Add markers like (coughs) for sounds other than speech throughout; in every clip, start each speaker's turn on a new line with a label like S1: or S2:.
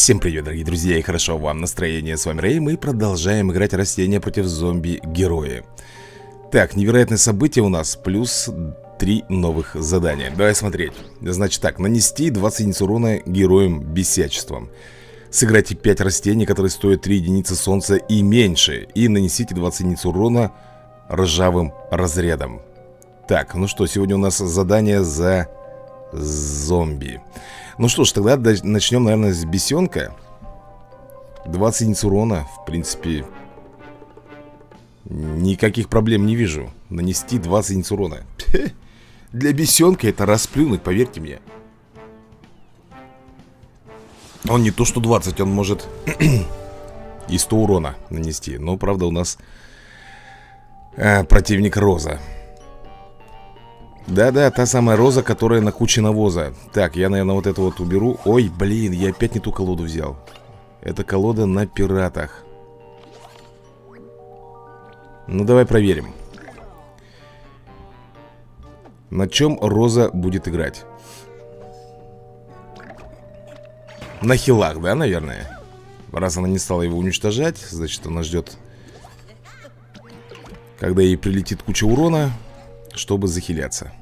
S1: Всем привет, дорогие друзья, и хорошо вам настроение. С вами Рэй, мы продолжаем играть растения против зомби-герои. Так, невероятное событие у нас, плюс три новых задания. Давай смотреть. Значит так, нанести 20 единиц урона героям бесячеством. Сыграйте 5 растений, которые стоят 3 единицы солнца и меньше. И нанесите 20 единиц урона ржавым разрядом. Так, ну что, сегодня у нас задание за зомби. Ну что ж, тогда начнем, наверное, с бесенка. 20 единиц урона, в принципе Никаких проблем не вижу. Нанести 20 единиц урона. (laughs) Для бесенка это расплюнуть, поверьте мне. Он не то что 20, он может (clears throat) и 100 урона нанести. Но, правда, у нас э, противник Роза да-да, та самая роза, которая на куче навоза. Так, я, наверное, вот это вот уберу. Ой, блин, я опять не ту колоду взял. Это колода на пиратах. Ну, давай проверим. На чем роза будет играть? На хилах, да, наверное? Раз она не стала его уничтожать Значит, она ждет Когда ей прилетит куча урона Чтобы захиляться.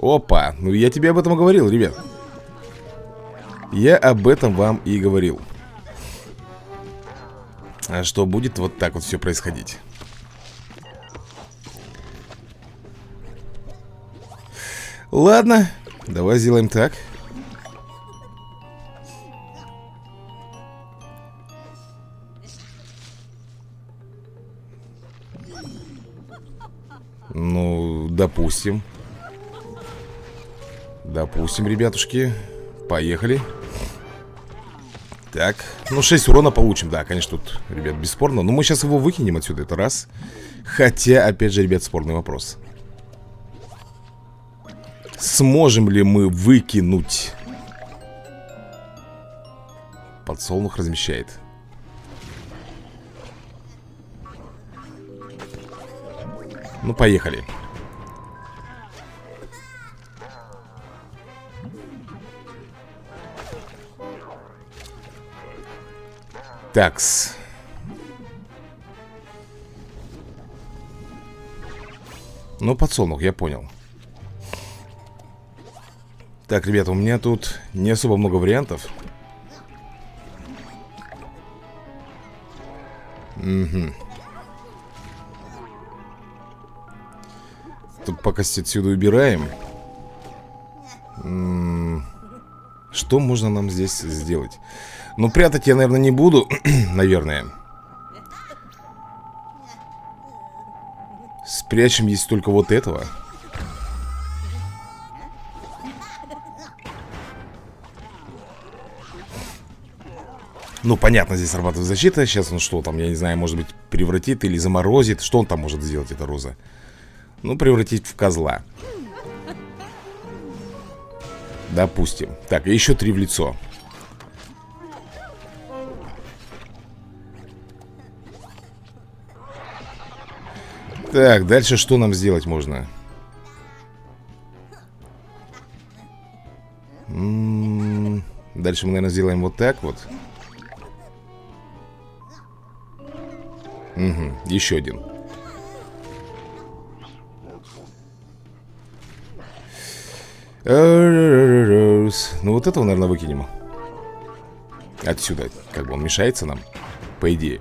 S1: Опа, ну я тебе об этом говорил, ребят. Я об этом вам и говорил. А что будет вот так вот все происходить? Ладно, давай сделаем так. Ну, допустим. Допустим, ребятушки. Поехали. Так, ну 6 урона получим. Да, конечно, тут, ребят, бесспорно. Но мы сейчас его выкинем отсюда, это раз. Хотя, опять же, ребят, спорный вопрос. Сможем ли мы выкинуть? Подсолнух размещает. Ну, поехали Такс. Ну, подсолнух, я понял. Так, ребята, у меня тут не особо много вариантов. Угу. Тут пока отсюда убираем. М -м что можно нам здесь сделать? Ну, прятать я, наверное, не буду (clears throat) Наверное. Спрячем есть только вот этого. Ну, понятно, здесь срабатывает защита. Сейчас он что там, я не знаю, может быть, превратит или заморозит. Что он там может сделать, эта роза? Ну, превратить в козла. Допустим. Так, еще три в лицо Так, дальше что нам сделать можно? М -м -м дальше мы, наверное, сделаем вот так вот. Угу, еще один. Ну вот этого, наверное, выкинем. Отсюда, как бы он мешается нам По идее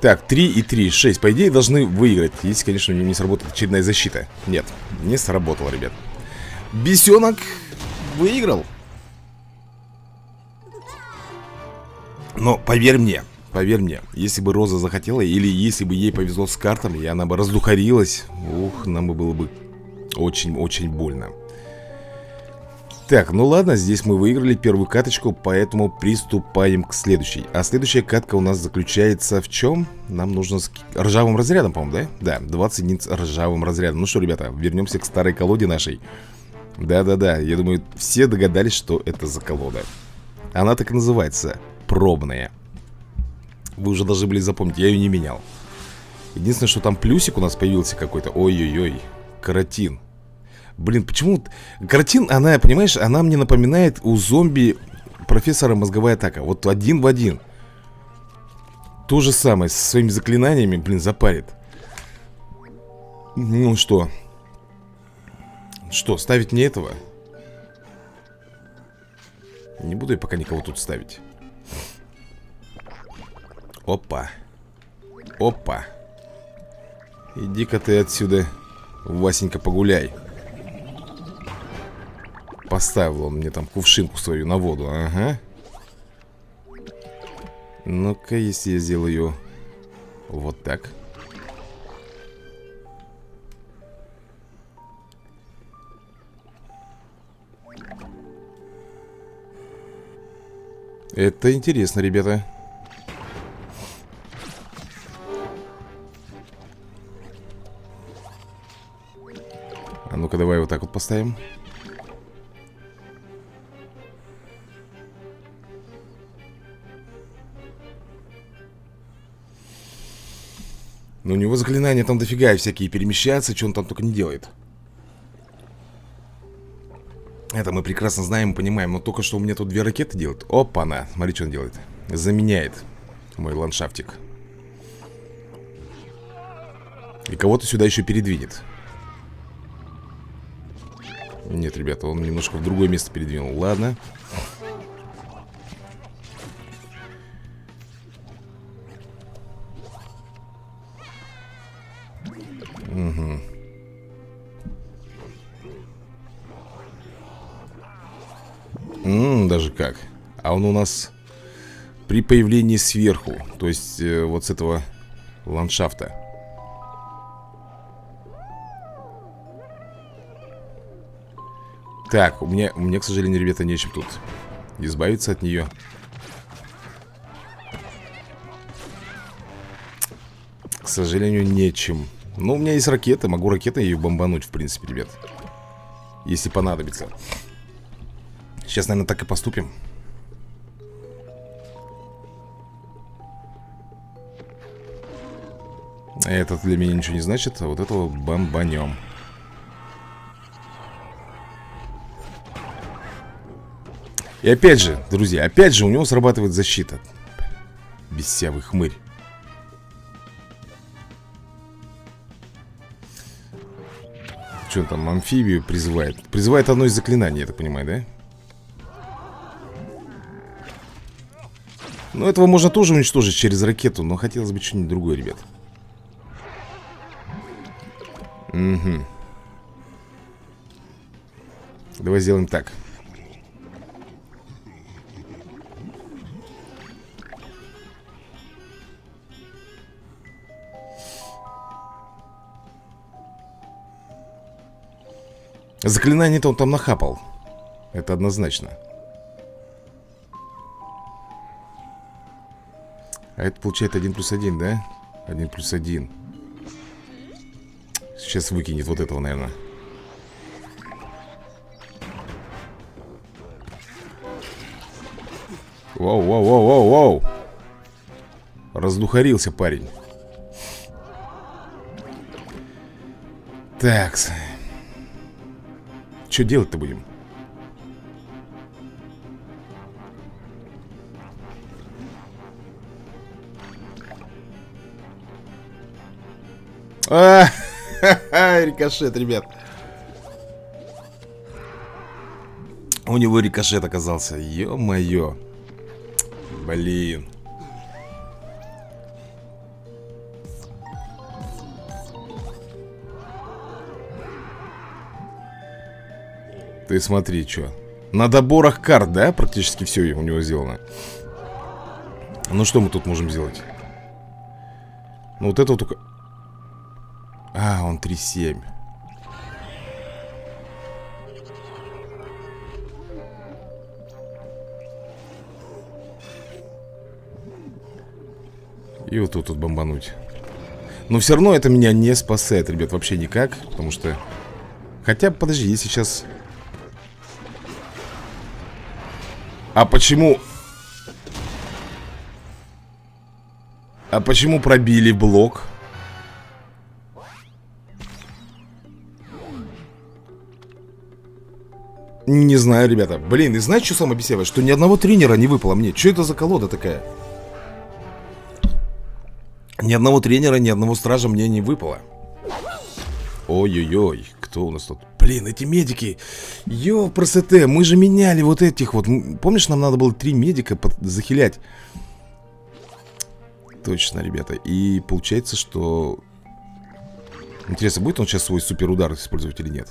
S1: так, 3 и 3, 6 По идее должны выиграть. Если, конечно, не сработает очередная защита. Нет, не сработало, ребят. Бесенок выиграл. Но поверь мне, поверь мне Если бы Роза захотела Или если бы ей повезло с картами И она бы раздухарилась Ух, нам бы было бы очень-очень больно так, ну ладно, здесь мы выиграли первую каточку, поэтому приступаем к следующей. А следующая катка у нас заключается в чем? Нам нужно с ржавым разрядом, по-моему, да? Да, 20 единиц ржавым разрядом. Ну что, ребята, вернемся к старой колоде нашей. Да-да-да, я думаю, все догадались, что это за колода. Она так и называется, пробная. Вы уже должны были запомнить, я ее не менял. Единственное, что там плюсик у нас появился какой-то. Ой-ой-ой, каротин Блин, почему... Картин, она, понимаешь, она мне напоминает у зомби профессора мозговая атака. Вот один в один. То же самое, со своими заклинаниями, блин, запарит. Ну что? Что, ставить мне этого? Не буду я пока никого тут ставить. Опа. Опа. Иди-ка ты отсюда, Васенька, погуляй. Поставил он мне там кувшинку свою на воду, ага. Ну-ка, если я сделаю вот так. Это интересно, ребята. А ну-ка, давай вот так вот поставим. Но у него заклинания там дофига всякие перемещаться, что он там только не делает. Это мы прекрасно знаем и понимаем, но только что у меня тут две ракеты делают. Опа-на, смотри, что он делает. Заменяет мой ландшафтик. И кого-то сюда еще передвинет. Нет, ребята, он немножко в другое место передвинул. Ладно. Угу. М -м, даже как. А он у нас при появлении сверху. То есть э, вот с этого ландшафта. Так, у меня, у меня, к сожалению, ребята, нечем тут избавиться от нее. К сожалению, нечем. Ну, у меня есть ракеты, могу ракетой ее бомбануть, в принципе, ребят. Если понадобится. Сейчас, наверное, так и поступим. Этот для меня ничего не значит, а вот этого бомбанем. И опять же, друзья, опять же у него срабатывает защита. Бесявый хмырь Что там, амфибию призывает? Призывает одно из заклинаний, я так понимаю, да? Ну, этого можно тоже уничтожить через ракету Но хотелось бы что-нибудь другое, ребят Угу Давай сделаем так Заклинание-то он там нахапал. Это однозначно. А это получает 1 плюс 1, да? 1 плюс 1 Сейчас выкинет вот этого, наверное. Воу, воу, воу, воу, воу Раздухарился парень. Такс что делать-то будем? А, (laughs) рикошет, ребят. У него рикошет оказался. Ё-моё. Блин. Ты смотри, что. На доборах карт, да? Практически все у него сделано. Ну что мы тут можем сделать? Ну вот это вот только... А, он 3.7. И вот тут вот бомбануть. Но все равно это меня не спасает, ребят, вообще никак. Потому что... Хотя, подожди, если сейчас А почему... А почему пробили блок? Не знаю, ребята. Блин, и знаете, что самое бесевое? Что ни одного тренера не выпало мне. Что это за колода такая? Ни одного тренера, ни одного стража мне не выпало. Ой-ой-ой, кто у нас тут? Блин, эти медики. Ё, просете, мы же меняли вот этих вот. Помнишь, нам надо было три медика под... захилять? Точно, ребята. И получается, что... Интересно, будет он сейчас свой суперудар использовать или нет?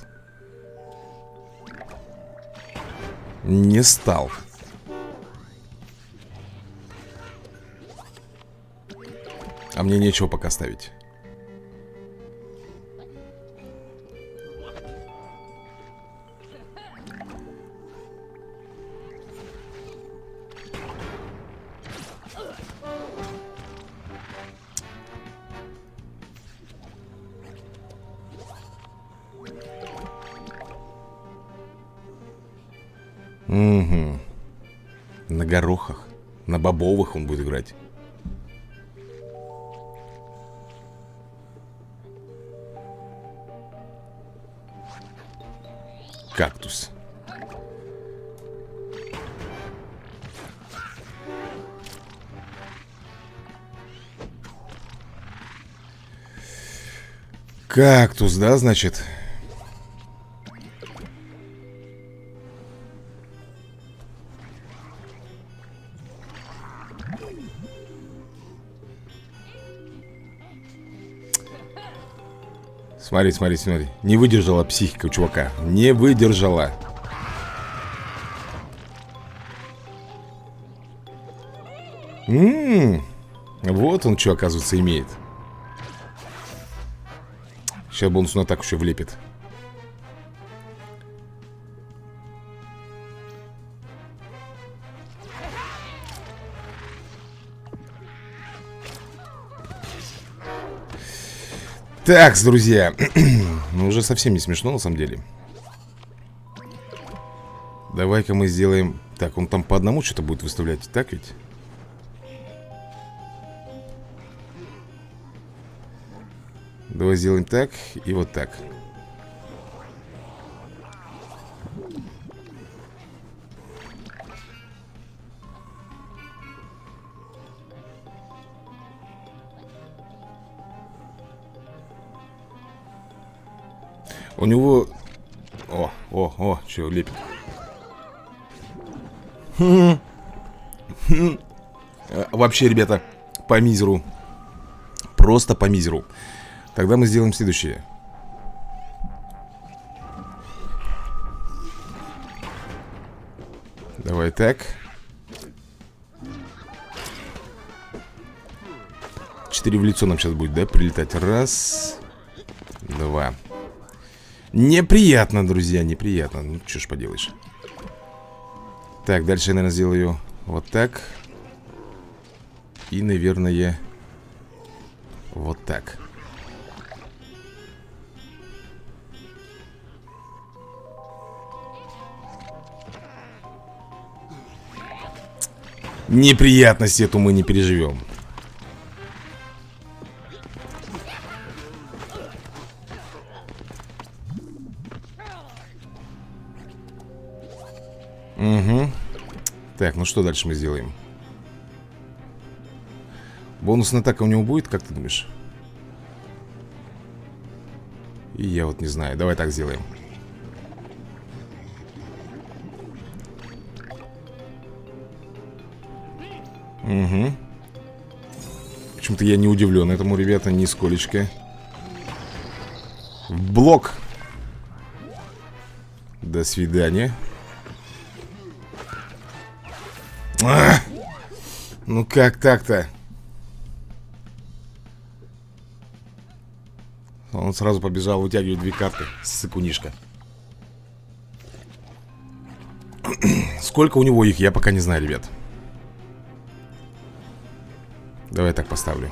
S1: Не стал. А мне нечего пока ставить. Угу. На горохах. На бобовых он будет играть. Кактус. Кактус, да, значит? Смотри, смотри, смотри. Не выдержала психика чувака. Не выдержала. Ммм. Вот он что, оказывается, имеет. Сейчас бонус на так еще влепит. Так, друзья (clears throat) Ну, уже совсем не смешно, на самом деле Давай-ка мы сделаем... Так, он там по одному что-то будет выставлять, так ведь? Давай сделаем так и вот так У него... О, о, о, что лепит. Вообще, ребята, по мизеру. Просто по мизеру. Тогда мы сделаем следующее. Давай так. Четыре в лицо нам сейчас будет, да, прилетать? Раз, два. Неприятно, друзья, неприятно. Ну, что ж поделаешь. Так, дальше я, наверное, сделаю вот так. И, наверное, вот так. Неприятность эту мы не переживем что дальше мы сделаем? Бонусная атака у него будет, как ты думаешь? И я вот не знаю. Давай так сделаем. Угу. Почему-то я не удивлен этому, ребята, нисколечко. В блок. До свидания. Ну как так-то? Он сразу побежал вытягивать две карты Сыкунишка. (clears throat) Сколько у него их, я пока не знаю, ребят. Давай так поставлю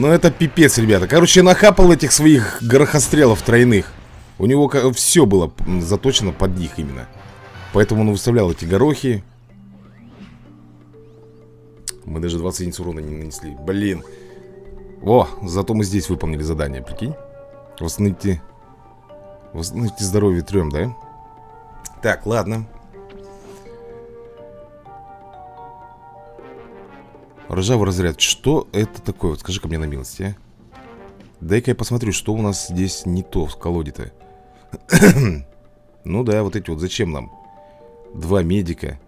S1: Ну это пипец, ребята. Короче, нахапал этих своих горохострелов тройных. У него все было заточено под них именно. Поэтому он выставлял эти горохи. Мы даже 20 единиц урона не нанесли. Блин. О, зато мы здесь выполнили задание, прикинь. Восстановите Восстановите здоровье трем, да? Так, ладно Ржавый разряд. Что это такое? Вот скажи-ка мне на милость, а. Дай-ка я посмотрю, что у нас здесь не то в колоде-то. (coughs) Ну да, вот эти вот. Зачем нам? Два медика?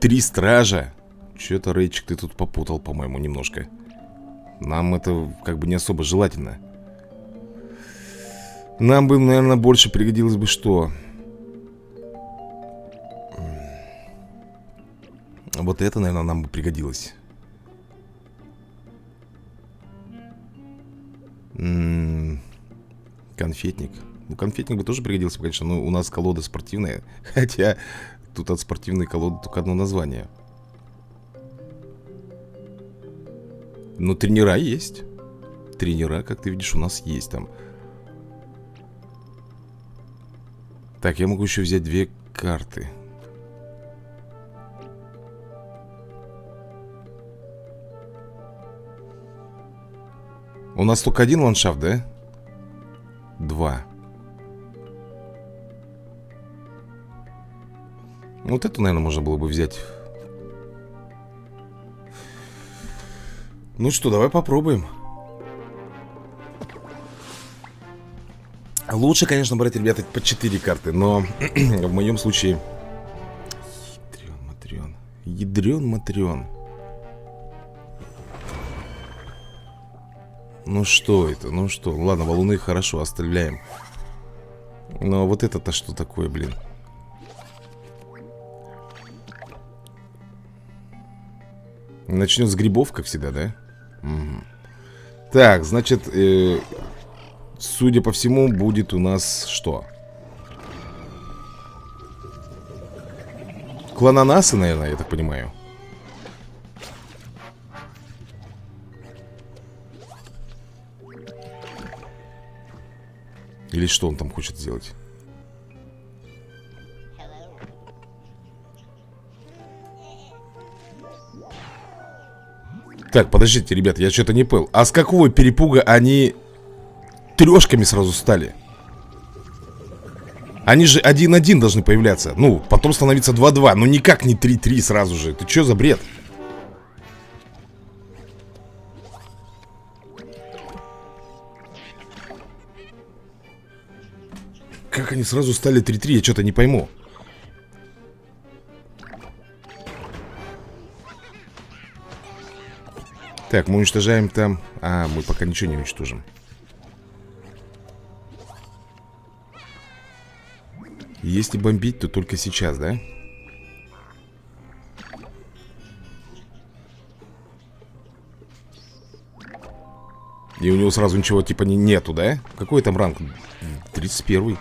S1: Три стража? Че-то, Рейчик, ты тут попутал, по-моему, немножко. Нам это как бы не особо желательно. Нам бы, наверное, больше пригодилось бы что? Вот это, наверное, нам бы пригодилось. М -м конфетник. Ну, конфетник бы тоже пригодился, конечно Но у нас колода спортивная (laughs) Хотя тут от спортивной колоды только одно название. Но тренера есть. Тренера, как ты видишь, у нас есть там. Так, я могу еще взять две карты У нас только один ландшафт, да? Два. Вот эту, наверное, можно было бы взять. Ну что, давай попробуем. Лучше, конечно, брать, ребята, по 4 карты Но (clears throat) в моем случае Ядрен, матрен Ядрен, матрен Ну что это? Ну что? Ладно, валуны хорошо, оставляем Но вот это-то что такое, блин? Начнет с грибов, как всегда, да? Угу. Так, значит, э, судя по всему, будет у нас что? Клананасы, наверное, я так понимаю Или что он там хочет сделать? Так, подождите, ребят, я что-то не понял А с какого перепуга они трешками сразу стали? Они же 1-1 должны появляться Ну, потом становиться 2-2 Ну никак не 3-3 сразу же Ты что за бред? Как они сразу стали 3-3? Я что-то не пойму Так, мы уничтожаем там... А, мы пока ничего не уничтожим. Если бомбить, то только сейчас, да? И у него сразу ничего типа не, нету, да? Какой там ранг? 31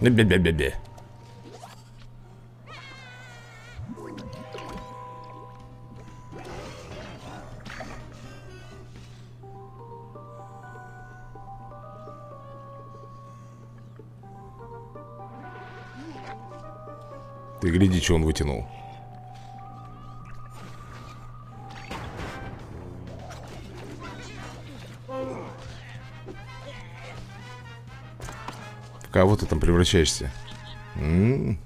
S1: Бе-бе-бе-бе Ты гляди, что он вытянул. Кого ты там превращаешься? М -м -м.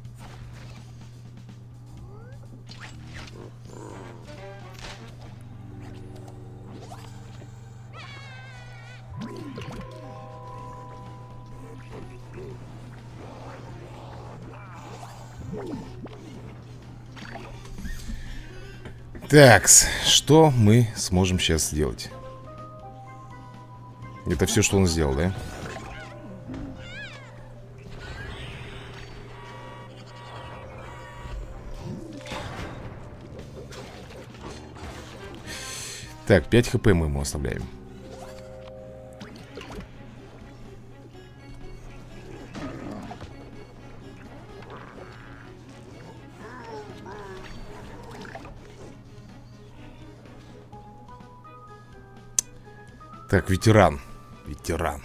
S1: Так, что мы сможем сейчас сделать? Это все, что он сделал, да? Так, 5 хп мы ему оставляем. Так, ветеран. Ветеран.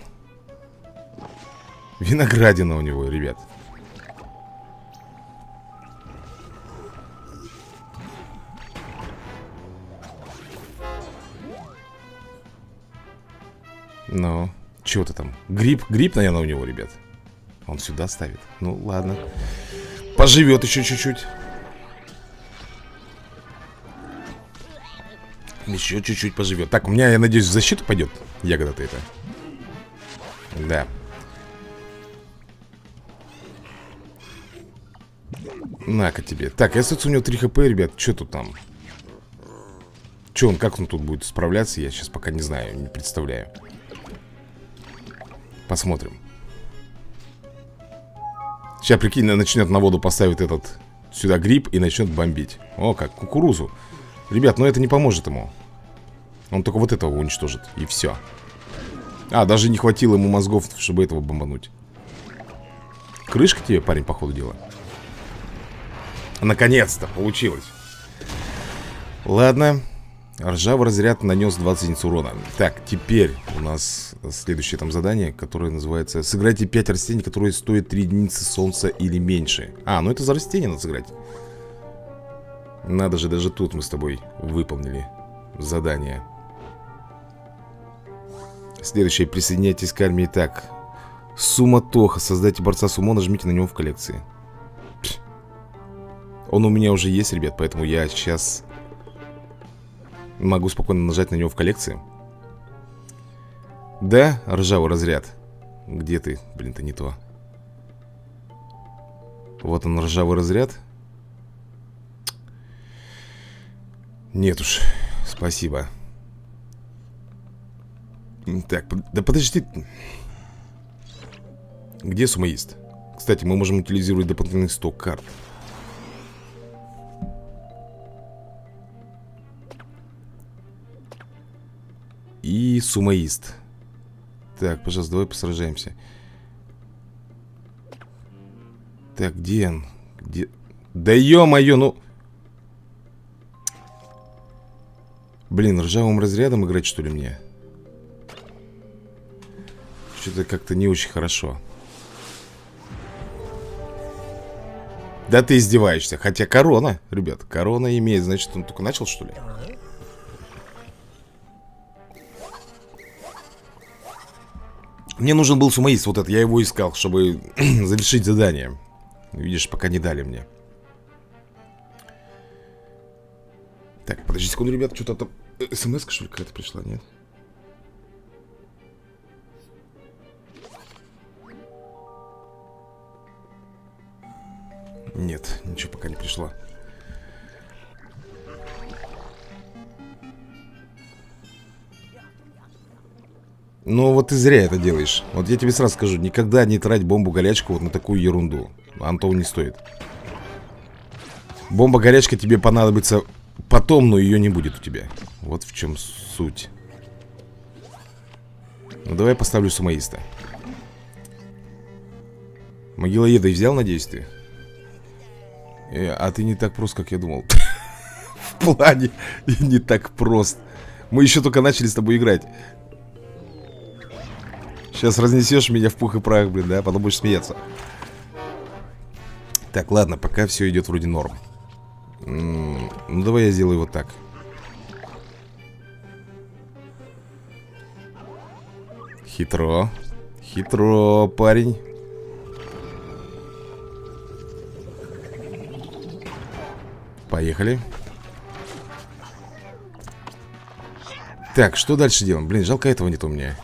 S1: Виноградина у него, ребят. Ну, что-то там? Гриб, гриб, наверное, у него, ребят. Он сюда ставит. Ну, ладно. Поживет еще чуть-чуть. Еще чуть-чуть поживет. Так, у меня, я надеюсь, в защиту пойдет Ягода-то это Да. На-ка тебе. Так, я, у него 3 хп, ребят. Что тут там? Че он, как он тут будет справляться Я сейчас пока не знаю, не представляю Посмотрим. Сейчас, прикинь, начнет на воду поставить этот Сюда гриб и начнет бомбить. О, как, кукурузу. Ребят, но это не поможет ему. Он только вот этого уничтожит, и все А, даже не хватило ему мозгов, чтобы этого бомбануть. Крышка тебе, парень, по ходу дела? Наконец-то, получилось. Ладно Ржавый разряд нанес 20 единиц урона. Так, теперь у нас следующее там задание Которое называется Сыграйте 5 растений, которые стоят 3 единицы солнца или меньше А, ну это за растение надо сыграть. Надо же, даже тут мы с тобой выполнили задание. Следующее, присоединяйтесь к армии. Так, Суматоха, создайте борца сумо, нажмите на него в коллекции. Он у меня уже есть, ребят, поэтому я сейчас Могу спокойно нажать на него в коллекции. Да, ржавый разряд. Где ты? Блин, это не то. Вот он, ржавый разряд. Нет уж, спасибо. Так, да подожди. Где сумоист? Кстати, мы можем утилизировать дополнительных 100 карт И сумоист Так, пожалуйста, давай посражаемся Так, где он? Где... Да ё-моё, ну... Блин, ржавым разрядом играть, что ли, мне? Что-то как-то не очень хорошо Да ты издеваешься Хотя корона, ребят, корона имеет Значит, он только начал, что ли? Мне нужен был сумоист вот этот, я его искал, чтобы (clears throat) завершить задание. Видишь, пока не дали мне. Так, подожди секунду, ребят, что-то там смс что ли, какая-то пришла, нет? Нет, ничего пока не пришло Ну вот ты зря это делаешь. Вот я тебе сразу скажу Никогда не трать бомбу-горячку вот на такую ерунду. Антон не стоит. Бомба-горячка тебе понадобится потом, но ее не будет у тебя. Вот в чем суть. Ну давай поставлю сумоиста. Могила еда взял, надеюсь, ты? Э, а ты не так прост, как я думал. (laughs) В плане не так прост. Мы еще только начали с тобой играть Сейчас разнесешь меня в пух и прах, блин, да? Потом будешь смеяться. Так, ладно, пока все идет вроде норм. Ну, давай я сделаю вот так. Хитро. Хитро, парень. Поехали. Так, что дальше делаем? Блин, жалко этого нет у меня.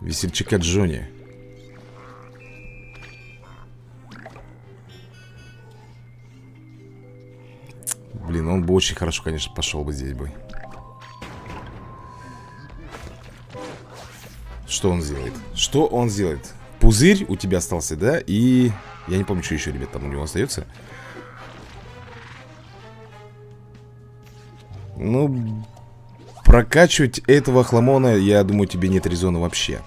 S1: Весельчака Джонни Блин, он бы очень хорошо, конечно, пошел бы здесь бы Что он сделает? Что он сделает? Пузырь у тебя остался, да? И... Я не помню, что еще, ребят, там у него остается Ну... Прокачивать этого хламона, я думаю, тебе нет резона вообще.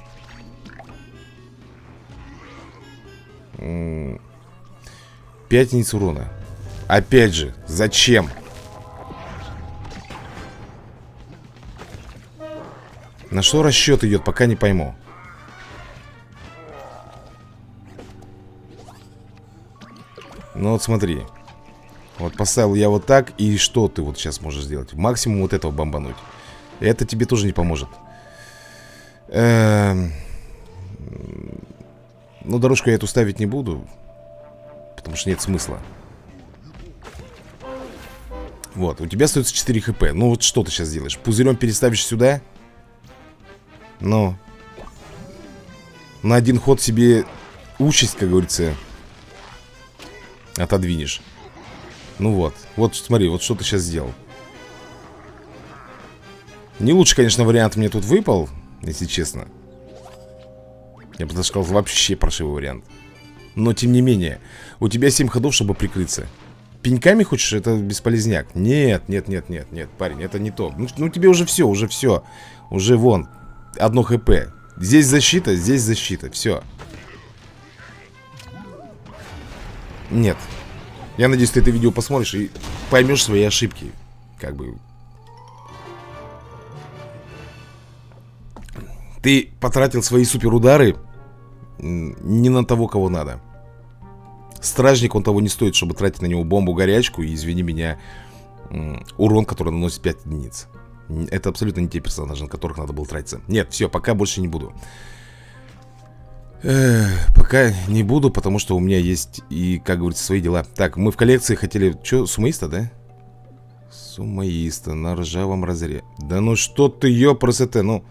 S1: Пять единиц урона. Опять же, зачем? На что расчет идет, пока не пойму. Ну вот смотри. Вот поставил я вот так И что ты вот сейчас можешь сделать? Максимум вот этого бомбануть Это тебе тоже не поможет. Эм... Ну, дорожку я эту ставить не буду Потому что нет смысла. Вот, у тебя остается 4 хп. Ну вот что ты сейчас делаешь? Пузырем переставишь сюда? Ну. На один ход себе участь, как говорится Отодвинешь. Ну вот, вот смотри, вот что ты сейчас сделал Не лучший, конечно, вариант мне тут выпал Если честно. Я бы даже сказал, вообще паршивый вариант. Но тем не менее У тебя 7 ходов, чтобы прикрыться. Пеньками хочешь? Это бесполезняк? Нет, нет, нет, нет, нет, парень, это не то. Ну, ну тебе уже все, уже все Уже вон, одно хп. Здесь защита, здесь защита, все Нет. Я надеюсь, ты это видео посмотришь и поймешь свои ошибки. Как бы Ты потратил свои суперудары Не на того, кого надо. Стражник, он того не стоит, чтобы тратить на него бомбу-горячку И, извини меня, урон, который наносит 5 единиц. Это абсолютно не те персонажи, на которых надо было тратиться. Нет, все, пока больше не буду. Эх, пока не буду, потому что у меня есть и, как говорится, свои дела. Так, мы в коллекции хотели... Что, сумоиста, да? Сумоиста на ржавом разре. Да ну что ты, ёпросоте, ну...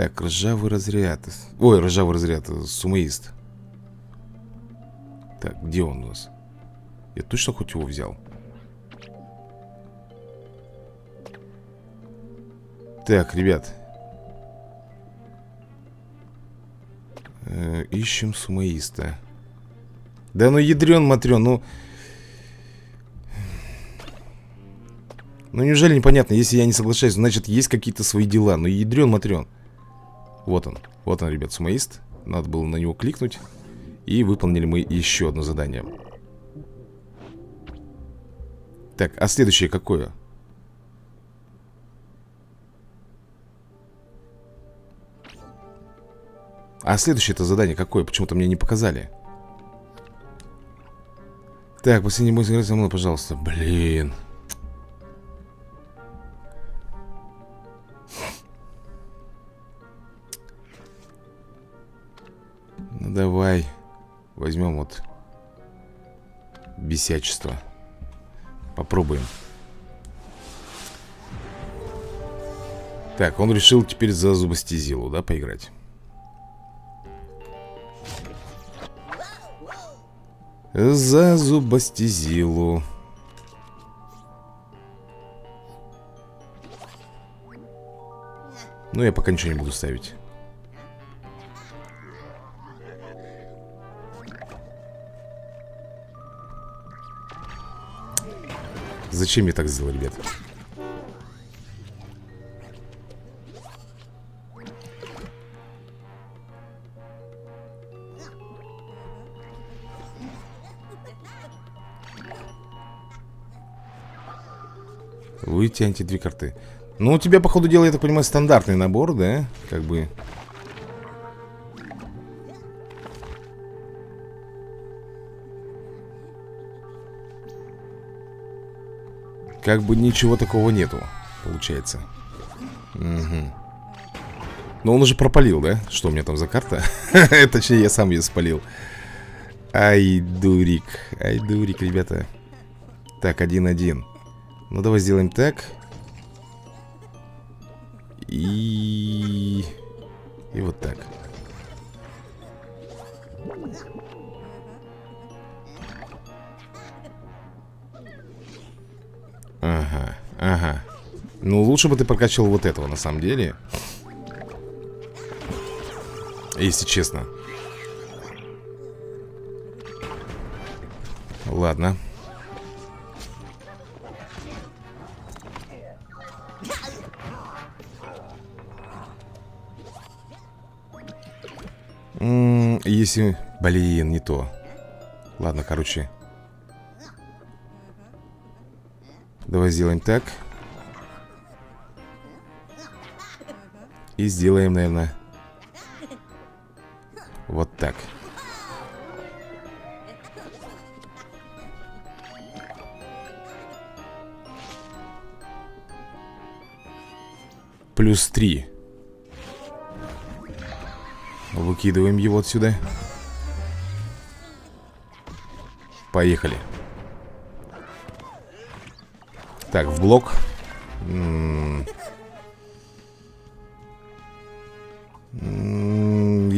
S1: Так, ржавый разряд. Ой, ржавый разряд, сумоист. Так, где он у нас? Я точно хоть его взял? Так, ребят. Э, Ищем сумоиста. Да ну ядрен матрен, ну. Ну неужели непонятно, если я не соглашаюсь, значит есть какие-то свои дела. Ну ядрен матрен Вот он, вот он, ребят, сумоист. Надо было на него кликнуть. И выполнили мы еще одно задание. Так, а следующее какое? А следующее это задание какое? Почему-то мне не показали. Так, последний бой сыграть со мной, пожалуйста. Блин Ну давай Возьмем вот Бесячество. Попробуем. Так, он решил теперь за зубостезилу, да, поиграть? За зубостезилу. Ну, я пока ничего не буду ставить Зачем я так сделал, ребят? Вытяните две карты Ну, у тебя, по ходу дела, я так понимаю, стандартный набор, да? Как бы... Как бы ничего такого нету, получается Угу Но он уже пропалил, да? Что у меня там за карта? (laughs) Точнее, я сам ее спалил Ай, дурик Ай, дурик, ребята Так, один-один ну, давай сделаем так. Лучше бы ты прокачал вот этого, на самом деле. Если честно. Ладно. если... Блин, не то Ладно, короче Давай сделаем так И сделаем, наверное Вот так. Плюс три. Выкидываем его отсюда. Поехали. Так, в блок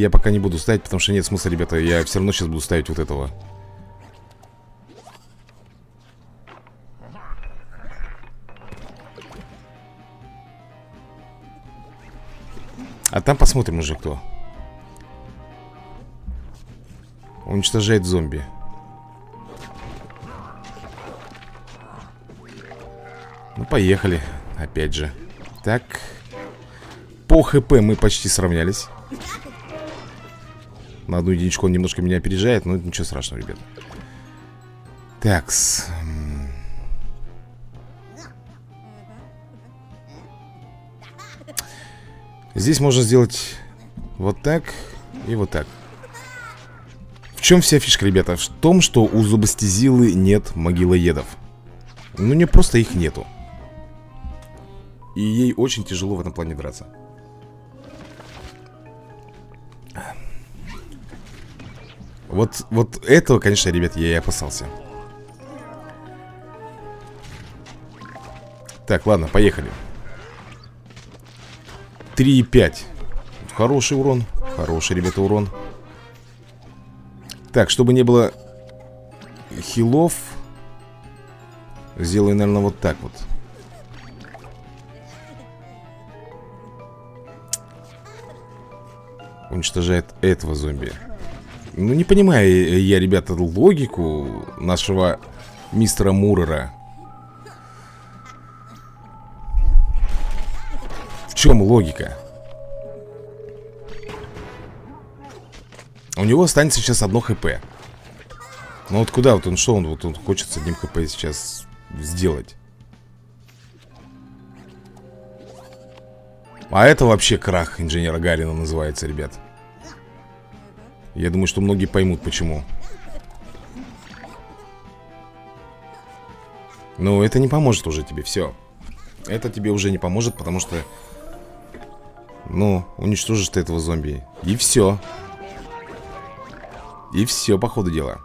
S1: Я пока не буду ставить, потому что нет смысла, ребята Я все равно сейчас буду ставить вот этого. А там посмотрим уже кто. Уничтожает зомби. Ну, поехали Опять же. Так. По хп мы почти сравнялись На одну единичку он немножко меня опережает Но ничего страшного, ребят. Такс. Здесь можно сделать вот так и вот так. В чем вся фишка, ребята? В том, что у зубастезилы нет могилоедов. Ну не просто их нету. И ей очень тяжело в этом плане драться Вот, вот этого, конечно, ребят, я и опасался. Так, ладно, поехали. 3,5 Хороший урон Хороший, ребята, урон. Так, чтобы не было хилов Сделаю, наверное, вот так вот. Уничтожает этого зомби Ну, не понимаю я, ребята, логику нашего мистера Мурера чем логика? У него останется сейчас одно хп Ну вот куда вот он, что он, вот он хочет с одним хп сейчас сделать? А это вообще крах инженера Гарина называется, ребят Я думаю, что многие поймут, почему. Но это не поможет уже тебе, все Это тебе уже не поможет, потому что ну, уничтожишь ты этого зомби. И все И все, по ходу дела.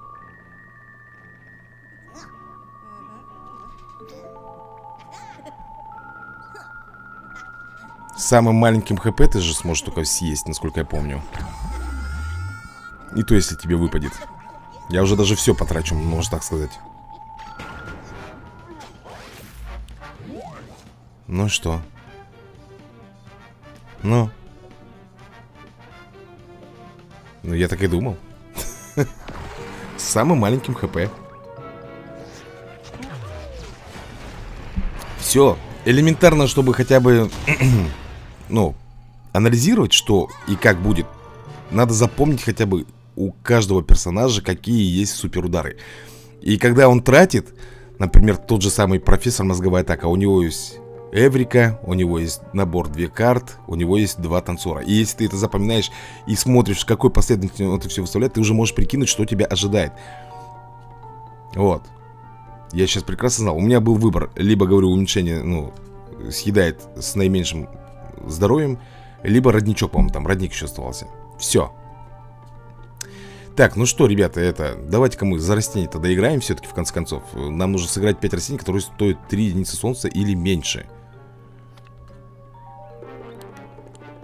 S1: Самым маленьким хп ты же сможешь только съесть, насколько я помню И то, если тебе выпадет Я уже даже все потрачу, можно так сказать Ну что? Ну. Ну, я так и думал. (laughs) С самым маленьким ХП. Все. Элементарно, чтобы хотя бы, (clears throat) ну, анализировать, что и как будет. Надо запомнить хотя бы у каждого персонажа, какие есть суперудары. И когда он тратит, например, тот же самый профессор мозговая атака, у него есть Эврика, у него есть набор две карт, у него есть два танцора. И если ты это запоминаешь и смотришь, какой последовательности он это все выставляет, ты уже можешь прикинуть, что тебя ожидает. Вот. Я сейчас прекрасно знал. У меня был выбор. Либо, говорю, уменьшение, ну, съедает с наименьшим здоровьем, либо родничок, по-моему, там родник еще оставался. Все. Так, ну что, ребята, это Давайте-ка мы за растения-то доиграем все-таки в конце концов Нам нужно сыграть 5 растений, которые стоят 3 единицы солнца или меньше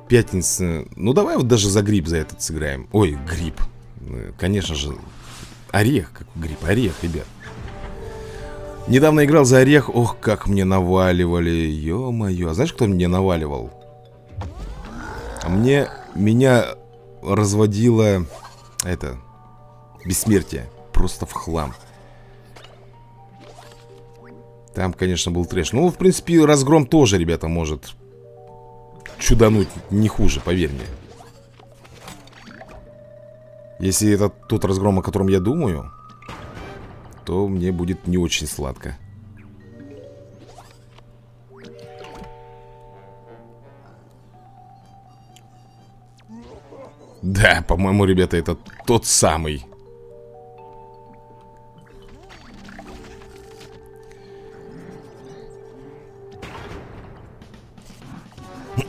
S1: Пятница. Ну, давай вот даже за гриб за этот сыграем. Ой, гриб. Э, конечно же. Орех, как гриб. Орех, ребят. Недавно играл за орех. Ох, как мне наваливали. Ё-моё. А знаешь, кто мне наваливал? А мне... Меня разводило... Это... Бессмертие. Просто в хлам. Там, конечно, был трэш. Ну, в принципе, разгром тоже, ребята, может чудануть не хуже, поверь мне. Если это тот разгром, о котором я думаю, то мне будет не очень сладко. Да, по-моему, ребята, это тот самый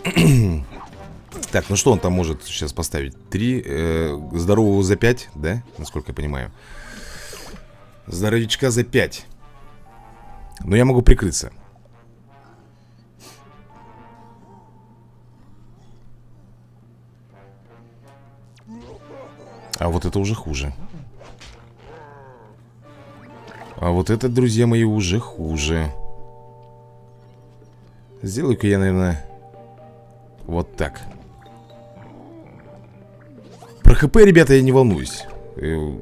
S1: (coughs) Так, ну что он там может сейчас поставить? Три э, здорового за пять, да? Насколько я понимаю Здоровичка за пять Но я могу прикрыться вот это уже хуже. А вот это, друзья мои, уже хуже. Сделаю-ка я, наверное Вот так. Про ХП, ребята, я не волнуюсь. Э,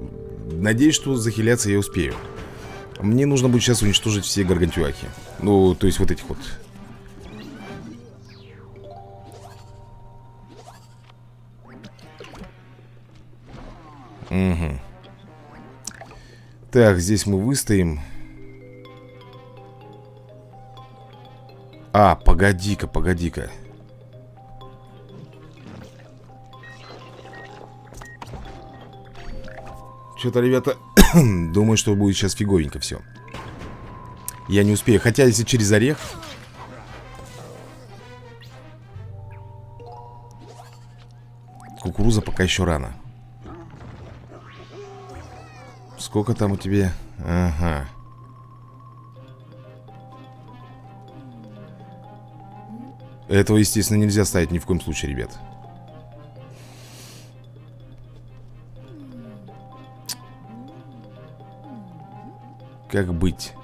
S1: Надеюсь, что захиляться я успею. Мне нужно будет сейчас уничтожить все гаргантюахи Ну, то есть вот этих вот Угу. Так, здесь мы выстоим. А, погоди-ка, погоди-ка. Что-то, ребята, (coughs) думаю, что будет сейчас фиговенько все. Я не успею. Хотя, если через орех... Кукуруза пока еще рано. Сколько там у тебя? Ага. Этого, естественно, нельзя ставить ни в коем случае, ребят. Как быть?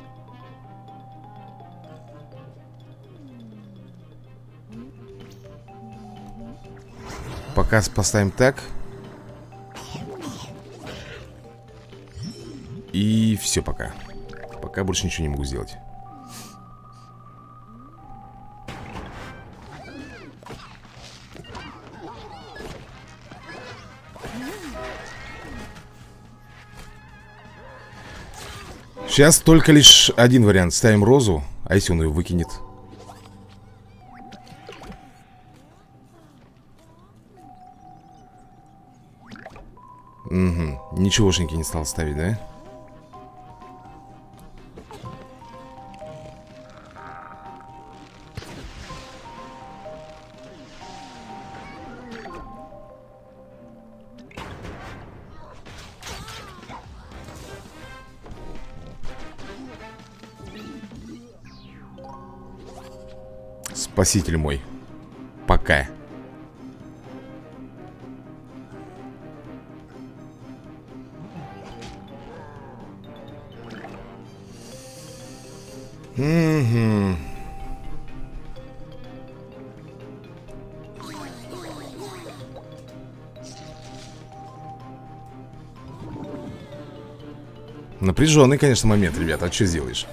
S1: Пока поставим так. И все пока Пока больше ничего не могу сделать Сейчас только лишь один вариант Ставим розу А если он ее выкинет? Угу. Ничегошеньки не стал ставить, да? Спаситель мой. Пока. Угу. Напряженный, конечно, момент, ребята. А что сделаешь?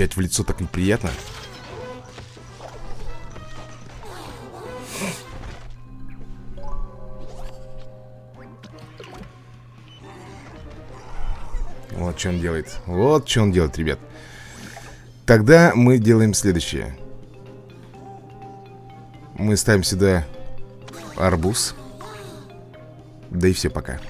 S1: Блин, пять в лицо так неприятно. Вот что он делает. Вот что он делает, ребят. Тогда мы делаем следующее. Мы ставим сюда арбуз. Да и все, пока.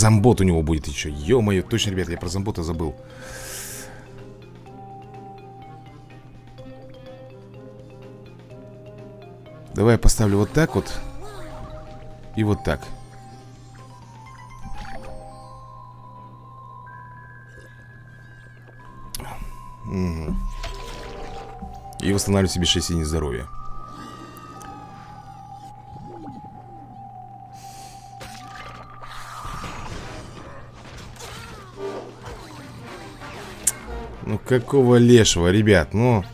S1: Зомбот у него будет еще. Ё-моё, точно, ребят, я про зомбота забыл. Давай я поставлю вот так вот. И вот так. И восстанавливаю себе 6 единиц здоровья. Какого лешего, ребят, ну...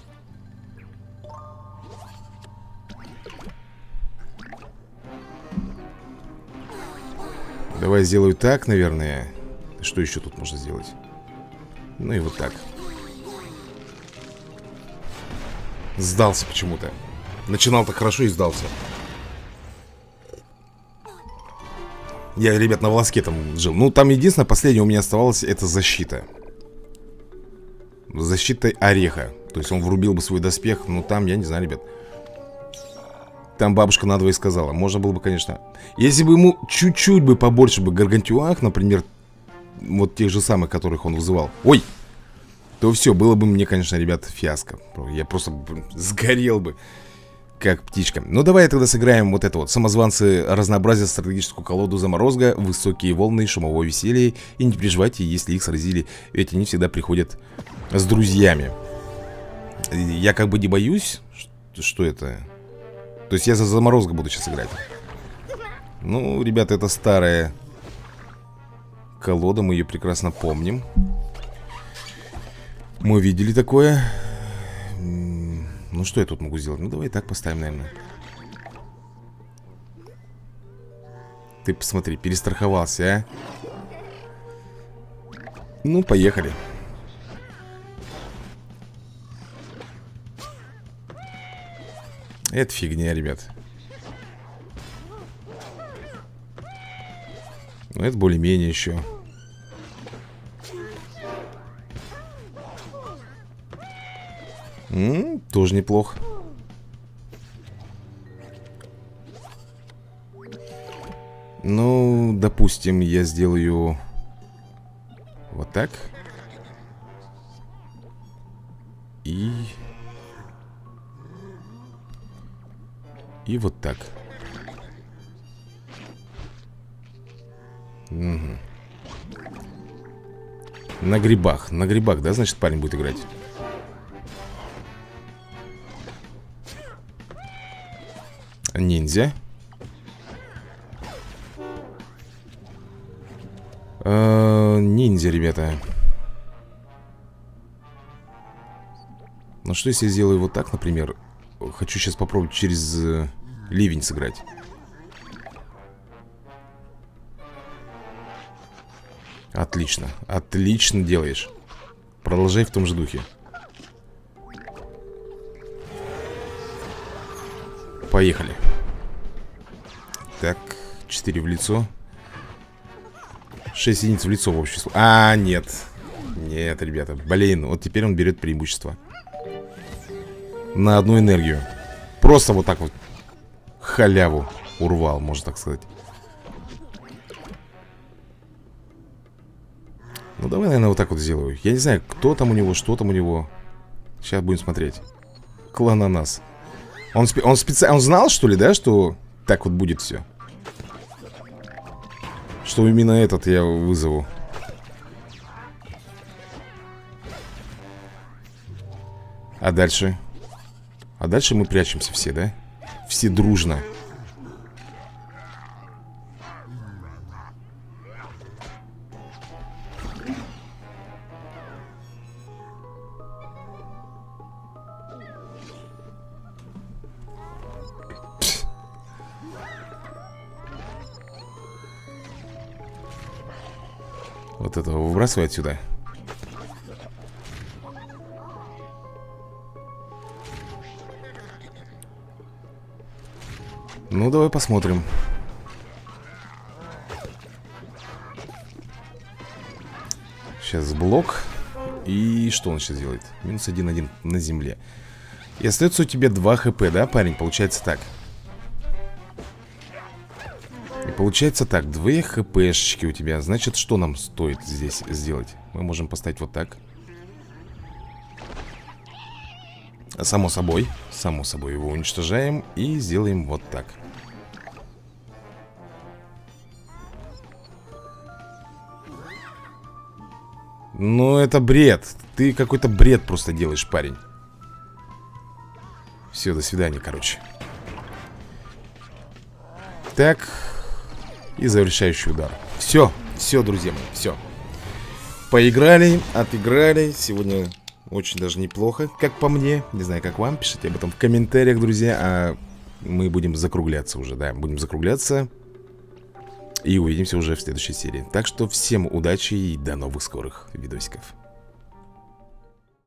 S1: Давай сделаю так, наверное. Что еще тут можно сделать? Ну и вот так. Сдался почему-то. Начинал так хорошо и сдался. Я, ребят, на волоске там жил. Ну, там единственное, последнее у меня оставалось Это защита Защитой ореха. То есть он врубил бы свой доспех Но там, я не знаю, ребят. Там бабушка надвое сказала. Можно было бы, конечно. Если бы ему чуть-чуть бы побольше бы гаргантюах Например, вот тех же самых, которых он вызывал. Ой! То все, было бы мне, конечно, ребят, фиаско. Я просто сгорел бы как птичка. Ну давай тогда сыграем вот это вот. Самозванцы разнообразят стратегическую колоду заморозка Высокие волны, шумового веселья И не переживайте, если их сразили Ведь они всегда приходят с друзьями. Я как бы не боюсь Что это? То есть я за заморозка буду сейчас играть. Ну, ребята, это старая колода Мы ее прекрасно помним. Мы видели такое ну что я тут могу сделать? Ну давай так поставим, наверное. Ты посмотри, перестраховался, а? Ну, поехали. Это фигня, ребят. Ну, это более-менее еще М -м, тоже неплохо. Ну, допустим, я сделаю вот так. И... И вот так. Угу. На грибах. На грибах, да, значит, парень будет играть? Ниндзя. Э ниндзя, ребята. Ну что, если я сделаю вот так, например? Хочу сейчас попробовать через э, ливень сыграть. Отлично. Отлично делаешь. Продолжай в том же духе. Поехали. Так, 4 в лицо. 6 единиц в лицо в общем А, нет. Нет, ребята, блин, вот теперь он берет преимущество. На одну энергию. Просто вот так вот Халяву урвал, можно так сказать. Ну давай, наверное, вот так вот сделаю. Я не знаю, кто там у него, что там у него. Сейчас будем смотреть. Клан Анас. Он, спе он специально, он знал, что ли, да, что так вот будет все. Что именно этот я вызову. А дальше? А дальше мы прячемся все, да? Все дружно. Вот этого выбрасывай отсюда. Ну, давай посмотрим. Сейчас блок. И что он сейчас делает? Минус 1-1 на земле. И остается у тебя 2 хп, да, парень? Получается так получается так, две хпшечки у тебя Значит, что нам стоит здесь сделать? Мы можем поставить вот так. Само собой Само собой его уничтожаем И сделаем вот так. Ну, это бред. Ты какой-то бред просто делаешь, парень. Все, до свидания, короче. Так и завершающий удар. Все, все, друзья мои, все Поиграли, отыграли. Сегодня очень даже неплохо, как по мне. Не знаю, как вам, пишите об этом в комментариях, друзья. А мы будем закругляться уже, да Будем закругляться. И увидимся уже в следующей серии. Так что всем удачи и до новых скорых видосиков